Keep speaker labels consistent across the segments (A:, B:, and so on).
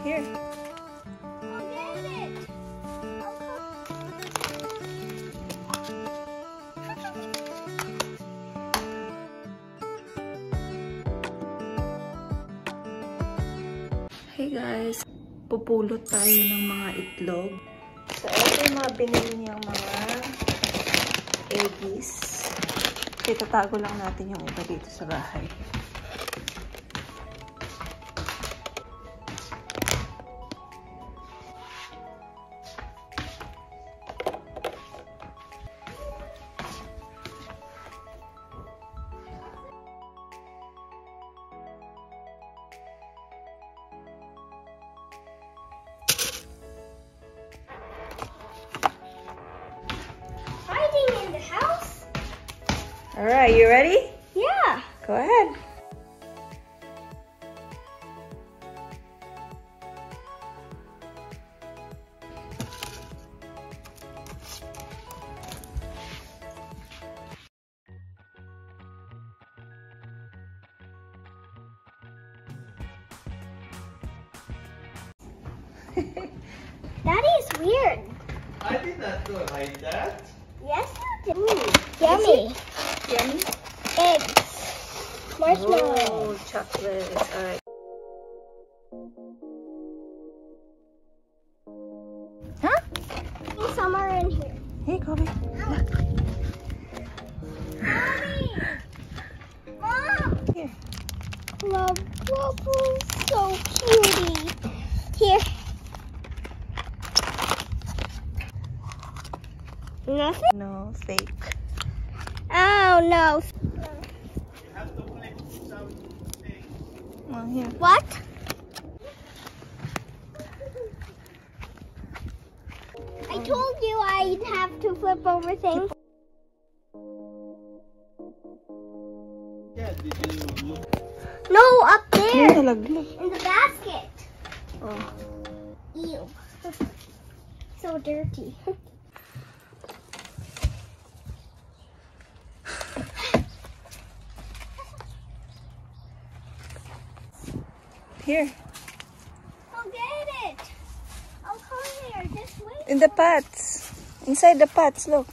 A: Here. Hey guys, pupulot tayo ng mga itlog. So, ito yung mga binili niyang mga eggies. Itatago lang natin yung iba dito sa bahay.
B: that is weird.
C: I did not do it like that.
B: Yes, you did. Mm, yummy.
A: Yummy.
B: Eggs. Marshmallow.
A: Oh, chocolate. All right.
B: What? I um, told you I'd have to flip over things. No, up there. In the basket.
A: Oh.
B: Ew. so dirty.
A: Here.
B: I'll get it. I'll come here. Just wait.
A: In the pots. Inside the pots, look.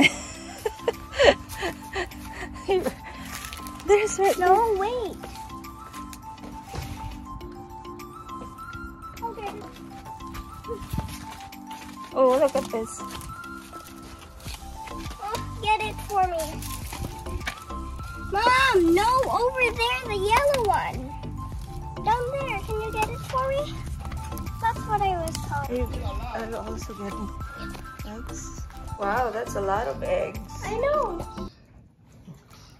A: There's right
B: No, there. wait. Okay.
A: Oh, look at this.
B: Get it for me. Mom, no, over there, the yellow one. Down there, can you get it for me? That's what I was about.
A: i am also get eggs. Wow, that's a lot of eggs.
B: I know.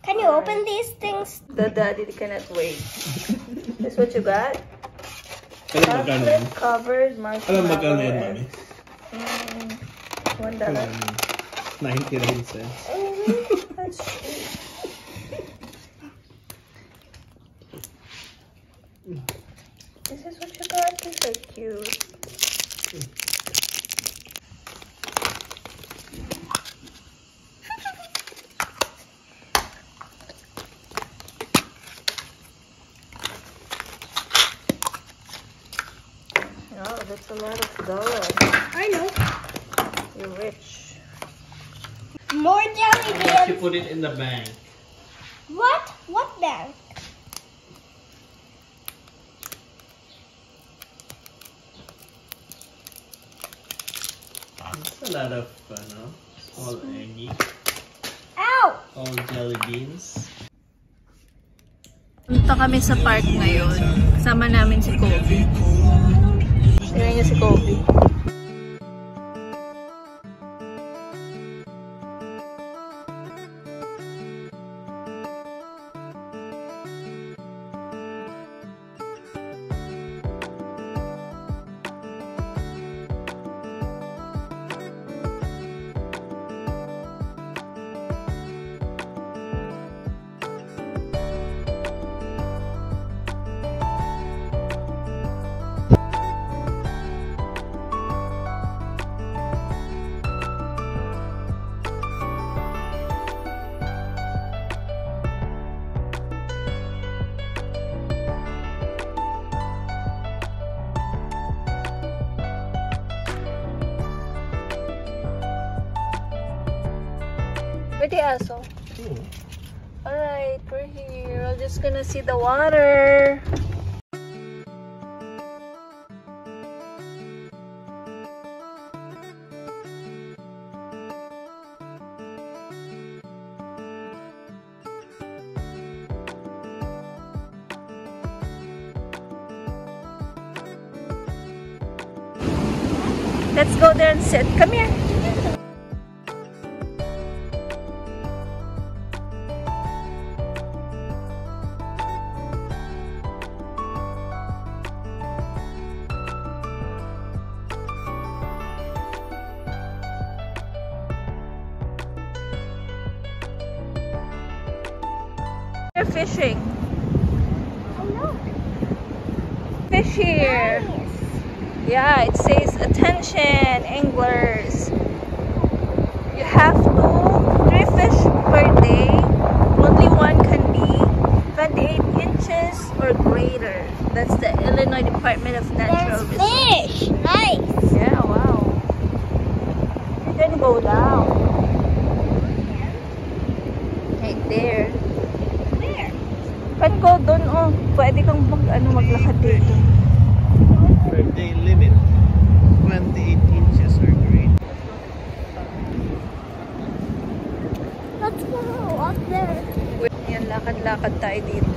B: Can you open these things?
A: The daddy cannot wait. that's what you got? Chocolate covered marshmallow.
C: Alam magkano yan, mami?
A: Mm, one dollar.
C: 99 cents.
A: Mm That's cheap. This is what you got. This is cute. Oh, that's a lot of dollars.
B: I know.
A: You're rich.
B: More jelly
C: beans. You put it in the bank.
B: What? What bank?
C: lot of ano, small Annie.
B: Ow!
C: All jelly beans.
A: Punta kami sa park ngayon. Kasama namin si Kobe. Tignan niya si Kobe. kaso? Hmm. Alright, we're here. We're just gonna see the water. Let's go there and sit. Come here. fishing.
B: Oh,
A: Fish here.
B: Nice.
A: Yeah, it says, attention anglers. You have to, three fish per day. Only one can be 28 inches or greater. That's the Illinois Department of Natural wow,
B: up there.
A: Yan, lakad-lakad tayo dito.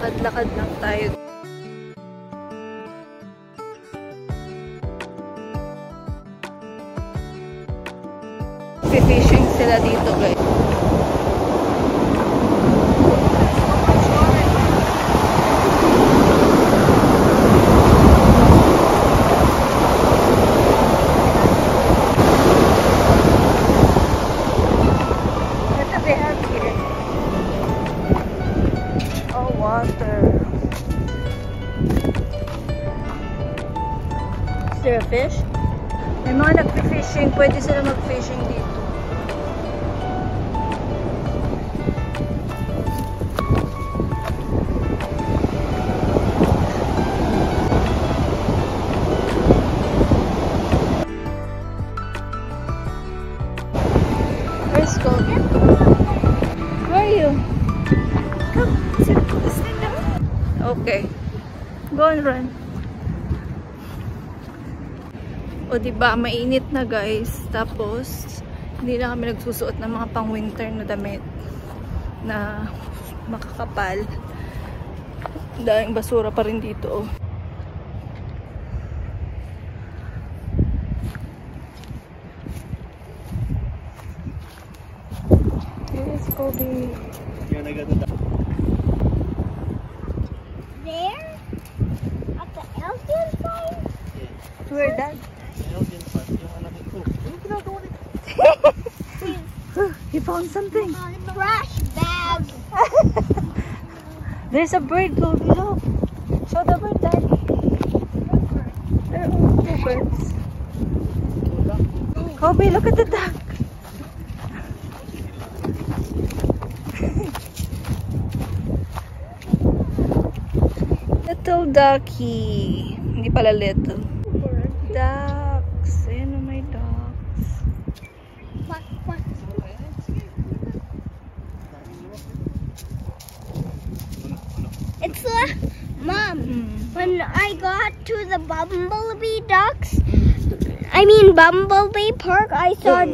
A: Lakad-lakad lang tayo. Fishing sila dito guys. O di mainit na guys. Tapos hindi na kami nagsusuot ng mga pang winter na damit na makakapal. Daing basura pa rin dito. Oh. There's a bird go below. Show the bird, Daddy. There are two birds. Kobe, look at the duck. little ducky. Hindi pala little.
B: It's a mom. When I got to the bumblebee ducks, I mean bumblebee park, I saw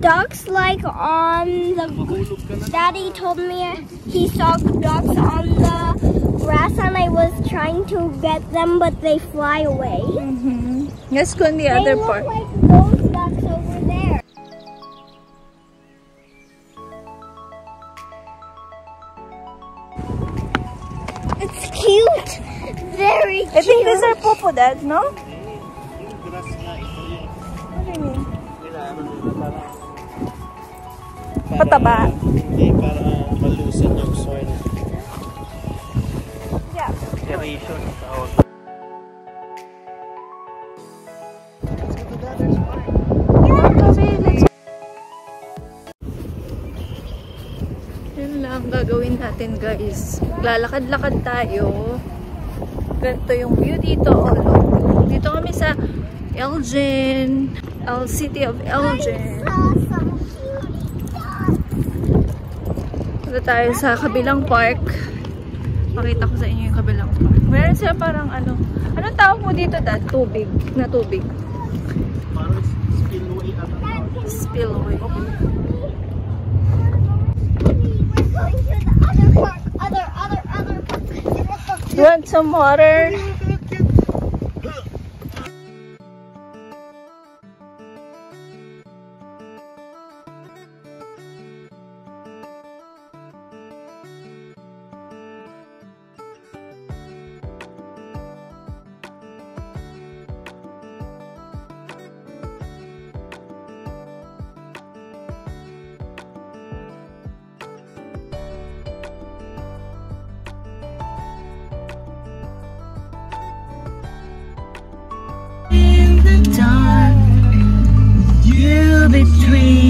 B: ducks like on the. Daddy told me he saw ducks on the grass, and I was trying to get them, but they fly away.
A: Mm -hmm. Let's go in the
B: they
A: other park.
B: Like It's cute. Very cute.
A: I think these are popo, Dad, no? What do you mean? Pataba.
C: Hindi, para yung soil.
A: Yeah. yun lang gagawin natin guys lalakad-lakad tayo ganito yung view dito all oh, dito kami sa Elgin El City of Elgin punta tayo sa kabilang park pakita ko sa inyo yung kabilang park meron siya parang ano anong tawag mo dito dad? tubig na tubig
C: spillway ano?
A: spillway okay some water.
D: time you between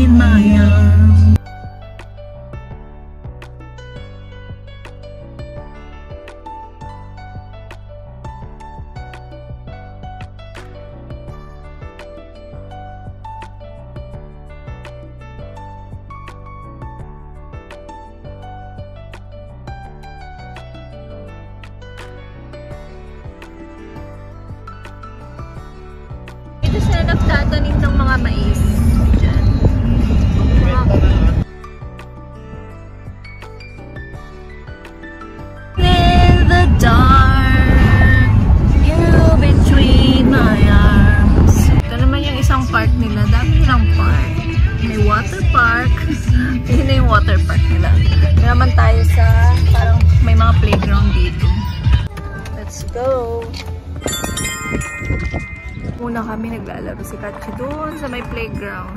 A: magtatanim ng mga mais. Diyan.
D: In the dark, you between my arms.
A: Ito naman yung isang park nila. Dami park. May water park. Yun na water park nila. Yun tayo sa parang may mga playground dito. Let's go! muna kami naglalaro si Katchi doon sa may playground.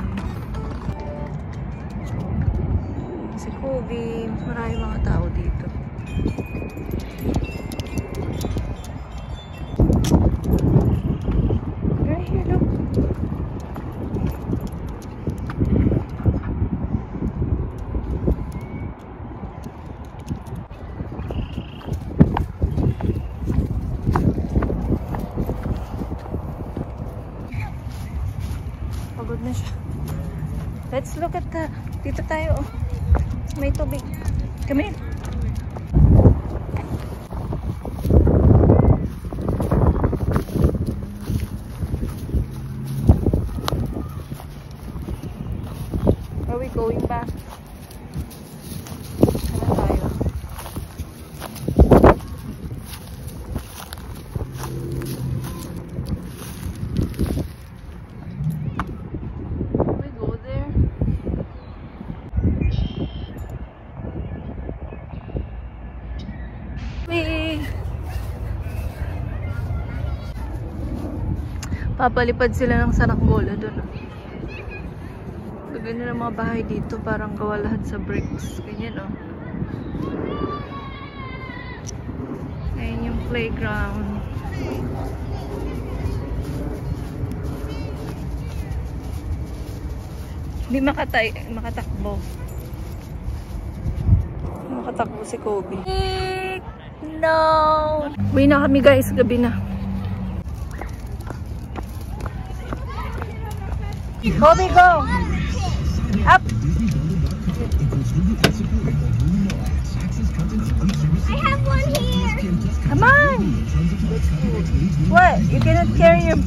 A: Si Kobe, marami mga tao dito. Dito tayo. Oh. May tubig. Come here. Papalipad sila ng Saranggola doon. So, ganyan ang mga bahay dito. Parang gawa sa bricks. Ganyan, oh. Ayan yung playground. Hindi makatay, makatakbo. Makatakbo si Kobe. Eh, no! Uwi na kami guys, gabi na. Homie, go. Up.
B: I have one here.
A: Come on. What? You're gonna carry him.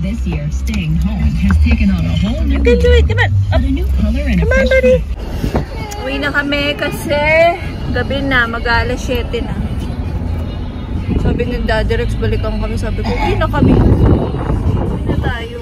D: this year, staying home has taken on a whole new.
A: You can do it. Come on. Up.
D: New color and
A: Come on, buddy. Uwi na kami kasi gabi na, mag-alas 7 na. Sabi ni Daddy Rex, balikan kami. Sabi ko, uwi na kami. Uwi na tayo.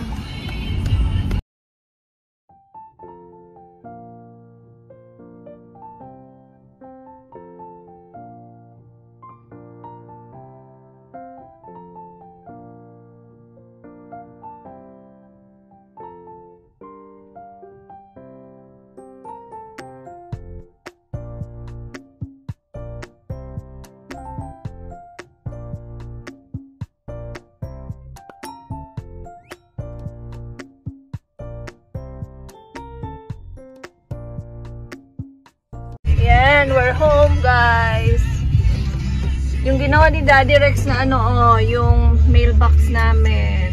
A: ginawa ni Daddy Rex na ano, oh, yung mailbox namin.